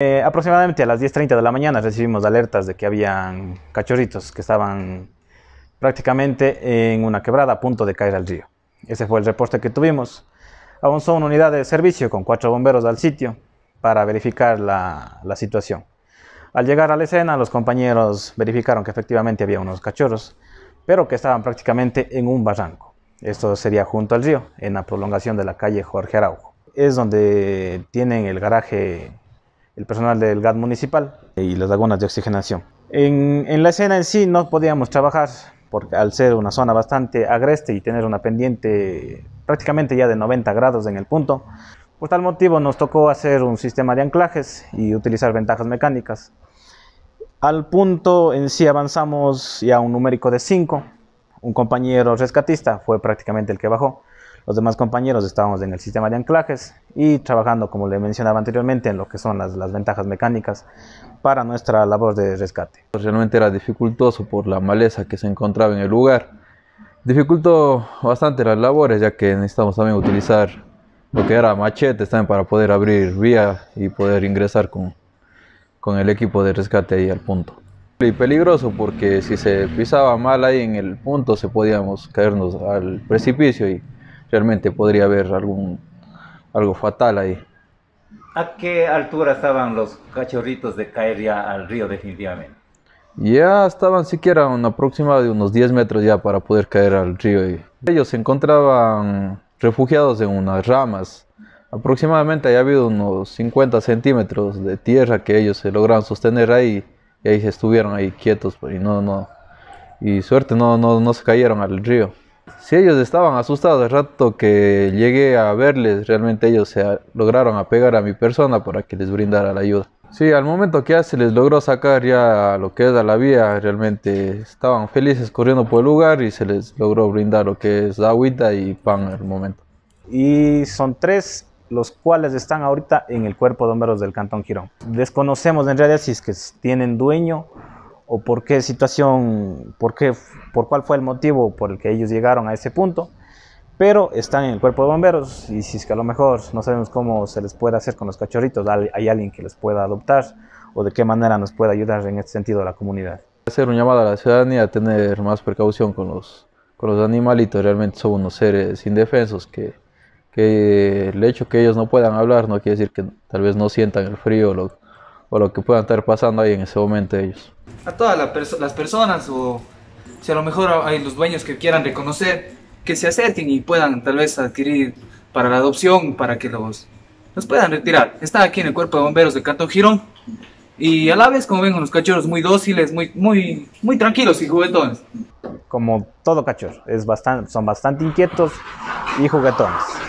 Eh, aproximadamente a las 10.30 de la mañana recibimos alertas de que habían cachorritos que estaban prácticamente en una quebrada a punto de caer al río. Ese fue el reporte que tuvimos. Avanzó una unidad de servicio con cuatro bomberos al sitio para verificar la, la situación. Al llegar a la escena, los compañeros verificaron que efectivamente había unos cachorros, pero que estaban prácticamente en un barranco. Esto sería junto al río, en la prolongación de la calle Jorge Araujo. Es donde tienen el garaje el personal del GAT municipal y las lagunas de oxigenación. En, en la escena en sí no podíamos trabajar porque al ser una zona bastante agreste y tener una pendiente prácticamente ya de 90 grados en el punto, por tal motivo nos tocó hacer un sistema de anclajes y utilizar ventajas mecánicas. Al punto en sí avanzamos ya un numérico de 5, un compañero rescatista fue prácticamente el que bajó, los demás compañeros estábamos en el sistema de anclajes y trabajando, como le mencionaba anteriormente, en lo que son las, las ventajas mecánicas para nuestra labor de rescate. Realmente era dificultoso por la maleza que se encontraba en el lugar. Dificultó bastante las labores ya que necesitamos también utilizar lo que era machetes también para poder abrir vía y poder ingresar con, con el equipo de rescate ahí al punto. Y peligroso porque si se pisaba mal ahí en el punto se podíamos caernos al precipicio y realmente podría haber algún, algo fatal ahí. ¿A qué altura estaban los cachorritos de caer ya al río definitivamente? Ya estaban siquiera un aproximado de unos 10 metros ya para poder caer al río. Y ellos se encontraban refugiados en unas ramas. Aproximadamente había habido unos 50 centímetros de tierra que ellos se lograron sostener ahí y ahí se estuvieron ahí quietos pues, y no, no, y suerte no, no, no se cayeron al río. Si ellos estaban asustados el rato que llegué a verles, realmente ellos se lograron apegar a mi persona para que les brindara la ayuda. Sí, al momento que ya se les logró sacar ya lo que es a la vía, realmente estaban felices corriendo por el lugar y se les logró brindar lo que es agüita y pan el momento. Y son tres los cuales están ahorita en el cuerpo de bomberos del Cantón Girón. Desconocemos en realidad si es que tienen dueño o por qué situación, por, qué, por cuál fue el motivo por el que ellos llegaron a ese punto, pero están en el cuerpo de bomberos y si es que a lo mejor no sabemos cómo se les puede hacer con los cachorritos, hay alguien que les pueda adoptar o de qué manera nos puede ayudar en este sentido la comunidad. Hacer un llamado a la ciudadanía a tener más precaución con los, con los animalitos, realmente son unos seres indefensos que, que el hecho que ellos no puedan hablar no quiere decir que tal vez no sientan el frío lo, o lo que puedan estar pasando ahí en ese momento ellos. A todas la perso las personas o si a lo mejor hay los dueños que quieran reconocer, que se acerquen y puedan tal vez adquirir para la adopción, para que los, los puedan retirar. Está aquí en el cuerpo de bomberos de Cantón Girón y a la vez como ven los cachorros muy dóciles, muy, muy, muy tranquilos y juguetones. Como todo cachorro, es bastante, son bastante inquietos y juguetones.